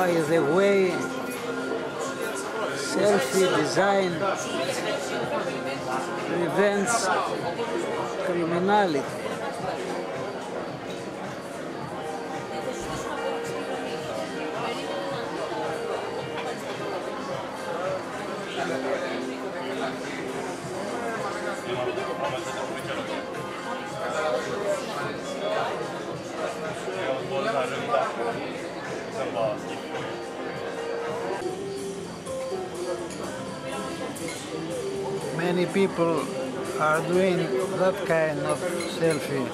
by the way. Selfie design. Prevents criminality. Many people are doing that kind of selfie.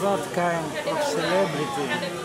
That kind of celebrity.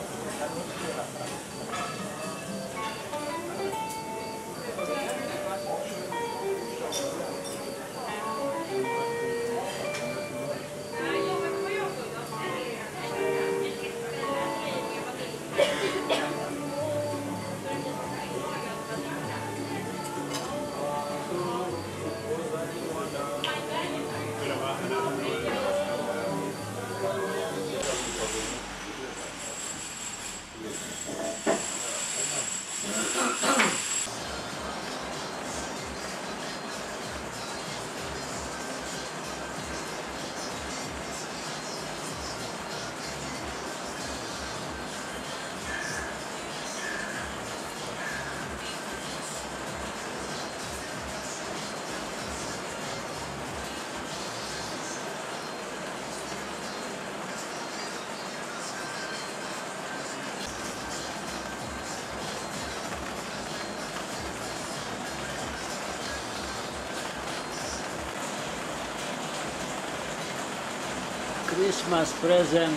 Christmas present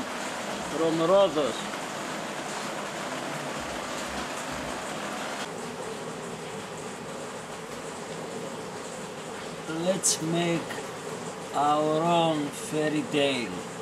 from Rhodos. Let's make our own fairy tale.